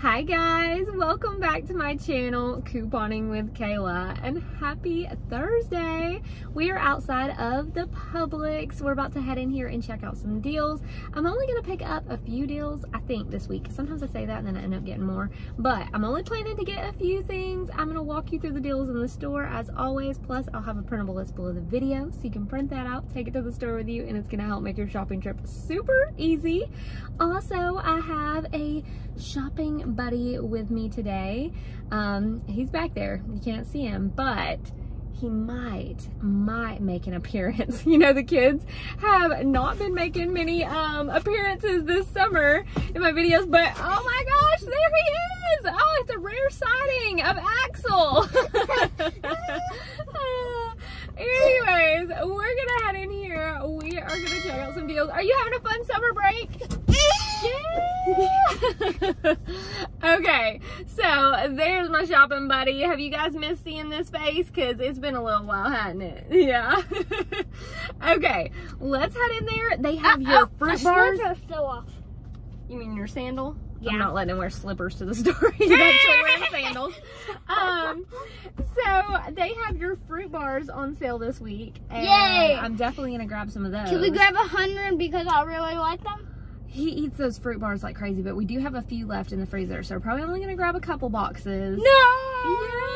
Hi guys, welcome back to my channel, Couponing with Kayla, and happy Thursday. We are outside of the Publix. We're about to head in here and check out some deals. I'm only gonna pick up a few deals, I think, this week. Sometimes I say that and then I end up getting more, but I'm only planning to get a few things. I'm gonna walk you through the deals in the store as always, plus I'll have a printable list below the video so you can print that out, take it to the store with you, and it's gonna help make your shopping trip super easy. Also, I have a shopping buddy with me today. Um, he's back there. You can't see him, but he might, might make an appearance. You know, the kids have not been making many um, appearances this summer in my videos, but oh my gosh, there he is! Oh, it's a rare sighting of Axel. anyways, we're gonna head in here. We are gonna check out some deals. Are you having a fun summer break? Yeah. okay, so there's my shopping buddy. Have you guys missed seeing this face? Because it's been a little while, hasn't it? Yeah. okay, let's head in there. They have Uh, your oh, fruit bars. still off. You mean your sandal? Yeah. I'm not letting him wear slippers to the store. He's actually wearing sandals. Um, so they have your fruit bars on sale this week. And Yay! I'm definitely gonna grab some of those. Can we grab a hundred because I really like them? He eats those fruit bars like crazy, but we do have a few left in the freezer, so we're probably only gonna grab a couple boxes. No! Yeah.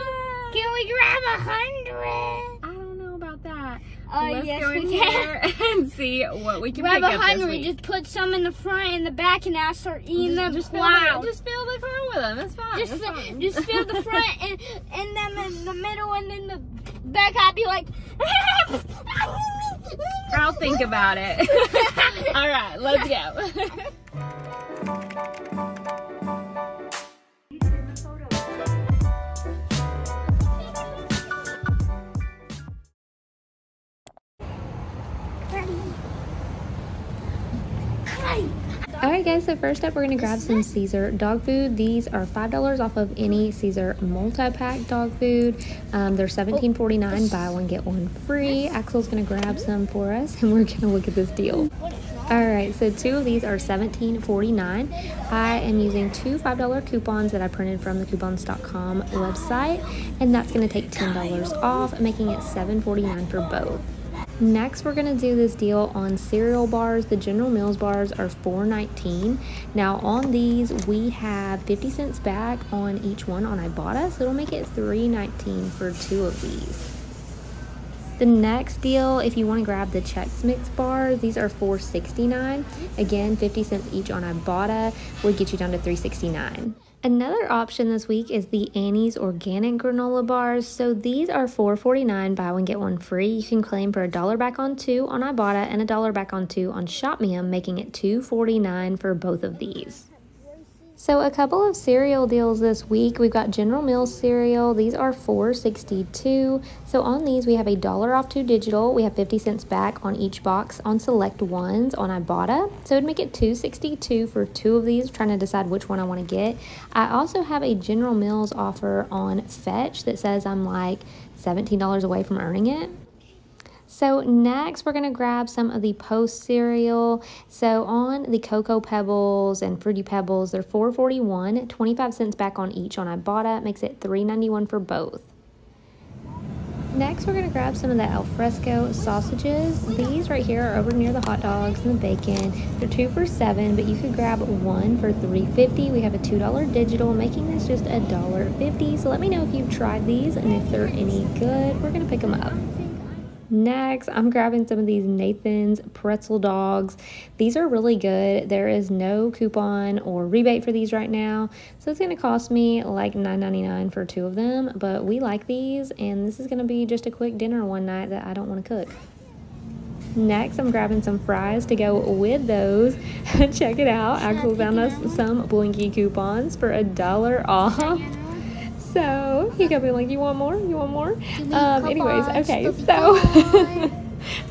Can we grab a hundred? I don't know about that. Uh, Let's yes, go in we can. here and see what we can Grab pick a hundred. Just put some in the front and the back, and I'll start eating them. just, fill wow. the, just fill the car with them. It's fine. Just, it's fine. just fill the front and and them in the middle and then the back. I'd be like. I'll think about it. All right, let's go. guys, so first up we're going to grab some Cesar dog food. These are $5 off of any Cesar multi-pack dog food. Um, they're $17.49, buy one, get one free. Axel's going to grab some for us and we're going to look at this deal. Alright, so two of these are $17.49. I am using two $5 coupons that I printed from the coupons.com website and that's going to take $10 off, making it $7.49 for both. Next, we're gonna do this deal on cereal bars. The General Mills bars are $4.19. Now, on these, we have 50 cents back on each one on Ibotta, so it'll make it $3.19 for two of these. The next deal, if you want to grab the Chex Mix bars, these are $4.69. Again, 50 cents each on Ibotta would get you down to $3.69. Another option this week is the Annie's Organic Granola Bars. So these are $4.49, buy one, get one free. You can claim for a dollar back on two on Ibotta and a dollar back on two on ShopMium, making it $2.49 for both of these. So a couple of cereal deals this week. We've got General Mills cereal. These are $4.62. So on these, we have a dollar off two digital. We have 50 cents back on each box on select ones on Ibotta. So it'd make it $2.62 for two of these. trying to decide which one I want to get. I also have a General Mills offer on Fetch that says I'm like $17 away from earning it. So next we're going to grab some of the Post cereal. So on the Cocoa Pebbles and Fruity Pebbles, they're $4.41, 25 cents back on each on Ibotta, makes it $3.91 for both. Next, we're going to grab some of the Alfresco sausages. These right here are over near the hot dogs and the bacon. They're two for seven, but you could grab one for $3.50. We have a $2 digital, making this just a $1.50. So let me know if you've tried these and if they're any good. We're going to pick them up. Next, I'm grabbing some of these Nathan's pretzel dogs. These are really good. There is no coupon or rebate for these right now. So it's going to cost me like $9.99 for two of them. But we like these and this is going to be just a quick dinner one night that I don't want to cook. Next, I'm grabbing some fries to go with those. Check it out. Axel found us some Blinky coupons for a dollar off. So he kept being like, "You want more? You want more?" Um, anyways, okay, so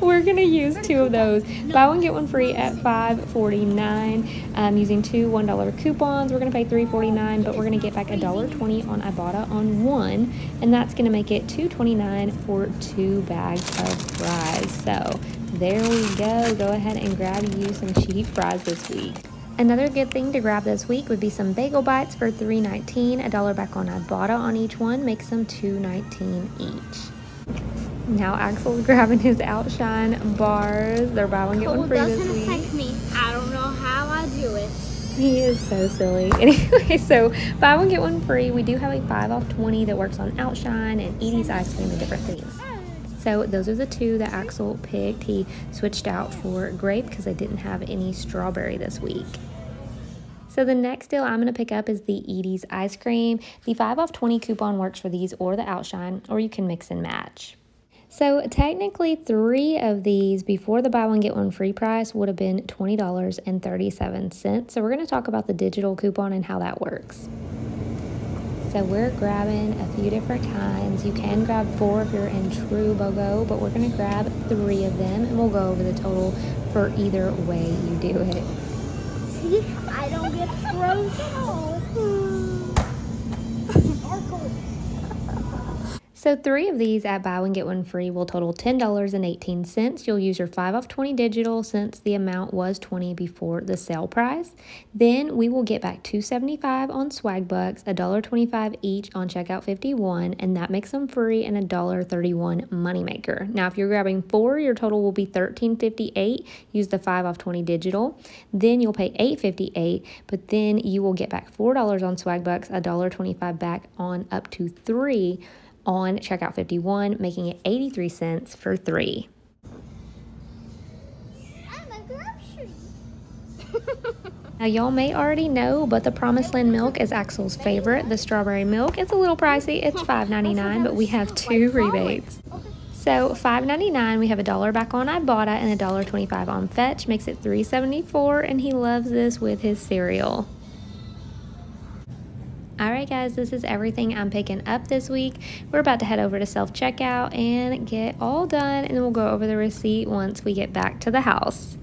we're gonna use two of those. Buy one get one free at five forty nine. Um, using two one dollar coupons, we're gonna pay three forty nine, but we're gonna get back a dollar twenty on Ibotta on one, and that's gonna make it two twenty nine for two bags of fries. So there we go. Go ahead and grab you some cheap fries this week. Another good thing to grab this week would be some bagel bites for $3.19. A dollar back on Ibotta on each one makes them $2.19 each. Now Axel's grabbing his Outshine bars. They're buy one get one free this week. doesn't affect me. I don't know how I do it. He is so silly. Anyway, so buy one get one free. We do have a five off twenty that works on Outshine and Edy's ice cream and different things. So those are the two that Axel picked. He switched out for grape because they didn't have any strawberry this week. So the next deal I'm going to pick up is the Edy's ice cream. The 5 off 20 coupon works for these or the Outshine, or you can mix and match. So technically three of these before the buy one get one free price would have been $20.37. So we're going to talk about the digital coupon and how that works. So we're grabbing a few different kinds. You can grab four if you're in true BOGO, but we're to grab three of them and we'll go over the total for either way you do it. See, I don't get frozen. Hmm. So three of these at buy one get one free will total $10.18. You'll use your 5 off 20 digital since the amount was 20 before the sale price. Then we will get back 275 on Swagbucks, $1.25 each on checkout 51, and that makes them free and $1.31 moneymaker. Now if you're grabbing four, your total will be $13.58. Use the 5 off 20 digital. Then you'll pay $8.58, but then you will get back $4 on Swagbucks, $1.25 back on up to three on checkout 51, making it 83 cents for three. now, y'all may already know, but the Promised Land milk is Axel's favorite. The strawberry milk, it's a little pricey. It's $5.99, but we have two rebates. So $5.99, we have a dollar back on Ibotta and a dollar twenty-five on Fetch, makes it $3.74, and he loves this with his cereal. Alright guys, this is everything I'm picking up this week. We're about to head over to self-checkout and get all done and then we'll go over the receipt once we get back to the house.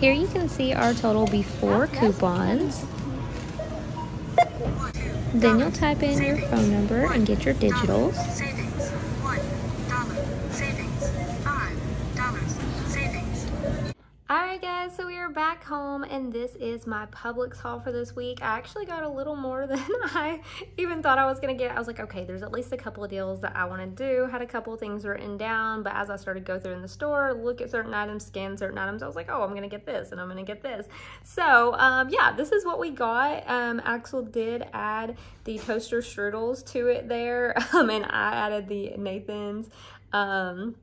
Here you can see our total before coupons. Then you'll type in your phone number and get your digitals. Alright guys, so we are back home and this is my Publix haul for this week. I actually got a little more than I even thought I was going to get. I was like, okay, there's at least a couple of deals that I want to do. Had a couple things written down, but as I started go through in the store, look at certain items, scan certain items, I was like, oh, I'm going to get this and I'm going to get this. So um, yeah, this is what we got. Um, Axel did add the toaster strudels to it there um, and I added the Nathan's um,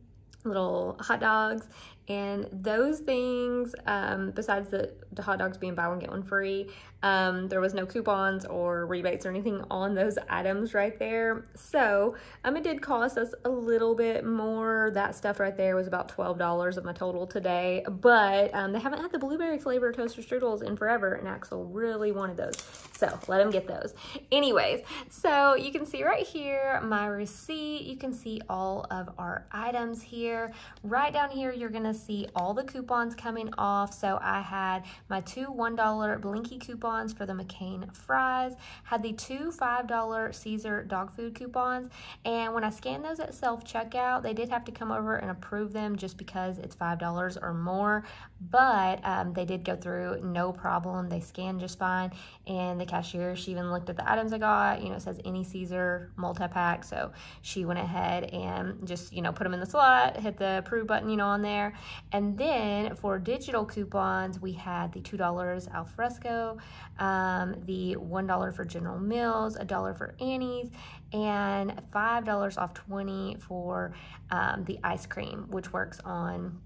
little hot dogs and those things um, besides the, the hot dogs being buy one get one free um, there was no coupons or rebates or anything on those items right there. So um, it did cost us a little bit more. That stuff right there was about $12 of my total today. But um, they haven't had the blueberry flavor toaster strudels in forever and Axel really wanted those. So let him get those. Anyways, so you can see right here my receipt. You can see all of our items here. Right down here, you're going to see all the coupons coming off. So I had my two $1 Blinky coupons for the McCain fries, had the two $5 Cesar dog food coupons, and when I scanned those at self-checkout, they did have to come over and approve them just because it's $5 or more, but um, they did go through no problem. They scanned just fine, and the cashier, she even looked at the items I got, you know, it says any Cesar multi-pack, so she went ahead and just, you know, put them in the slot, hit the approve button, you know, on there, and then for digital coupons, we had the $2 alfresco, um, the $1 for General Mills, a dollar for Annie's, and $5 off 20 for um, the ice cream, which works on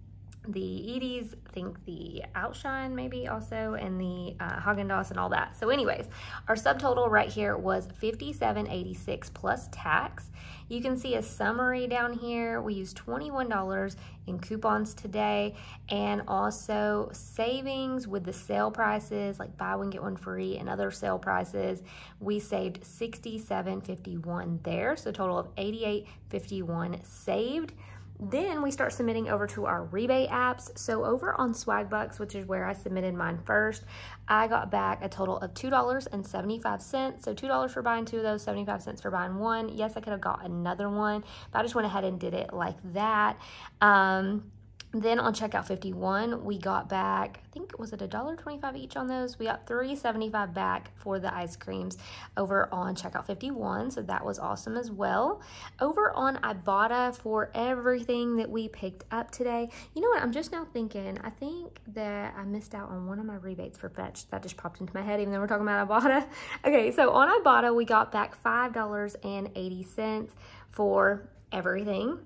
the Edy's, I think the Outshine maybe also, and the uh, Haagen-Dazs and all that. So anyways, our subtotal right here was 57.86 plus tax. You can see a summary down here. We used $21 in coupons today and also savings with the sale prices like buy one get one free and other sale prices. We saved 67.51 there, so total of 88.51 saved. Then we start submitting over to our rebate apps. So over on Swagbucks, which is where I submitted mine first, I got back a total of $2.75. So $2 for buying two of those, 75 cents for buying one. Yes, I could have got another one, but I just went ahead and did it like that. Um, Then on checkout 51, we got back, I think, was it a dollar twenty-five each on those? We got three seventy-five back for the ice creams over on checkout 51. So that was awesome as well. Over on Ibotta for everything that we picked up today. You know what? I'm just now thinking, I think that I missed out on one of my rebates for Fetch. That just popped into my head, even though we're talking about Ibotta. Okay, so on Ibotta, we got back $5.80 for everything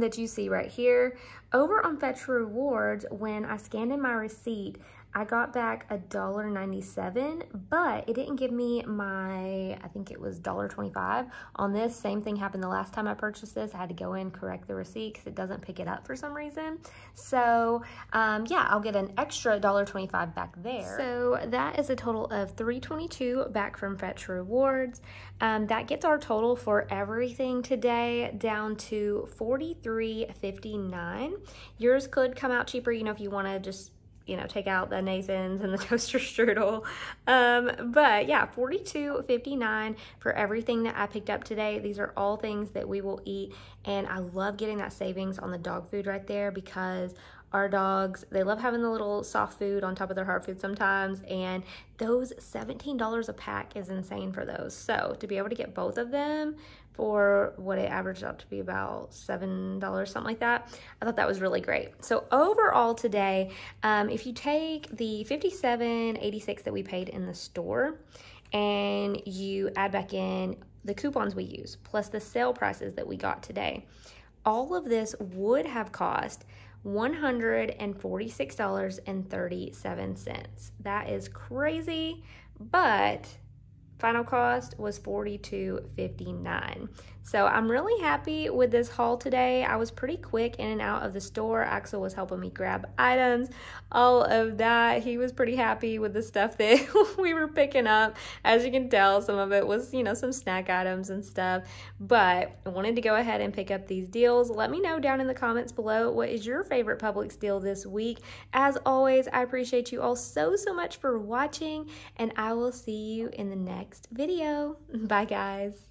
that you see right here. Over on Fetch Rewards, when I scanned in my receipt, I got back a dollar ninety-seven, but it didn't give me my, I think it was dollar twenty-five on this. Same thing happened the last time I purchased this. I had to go in, correct the receipt because it doesn't pick it up for some reason. So um, yeah, I'll get an extra dollar twenty-five back there. So that is a total of three twenty-two back from Fetch Rewards. Um, that gets our total for everything today down to forty-three fifty-nine. Yours could come out cheaper, you know, if you want to just you know, take out the Nathan's and the toaster strudel. Um, but yeah, forty-two fifty-nine for everything that I picked up today. These are all things that we will eat. And I love getting that savings on the dog food right there because our dogs, they love having the little soft food on top of their hard food sometimes. And those $17 a pack is insane for those. So to be able to get both of them for what it averaged out to be about $7, something like that, I thought that was really great. So overall today, um, if you take the $57.86 that we paid in the store and you add back in the coupons we use plus the sale prices that we got today, all of this would have cost $146.37. That is crazy, but final cost was $42.59. So I'm really happy with this haul today. I was pretty quick in and out of the store. Axel was helping me grab items, all of that. He was pretty happy with the stuff that we were picking up. As you can tell, some of it was, you know, some snack items and stuff. But I wanted to go ahead and pick up these deals. Let me know down in the comments below what is your favorite Publix deal this week. As always, I appreciate you all so, so much for watching, and I will see you in the next video. Bye, guys.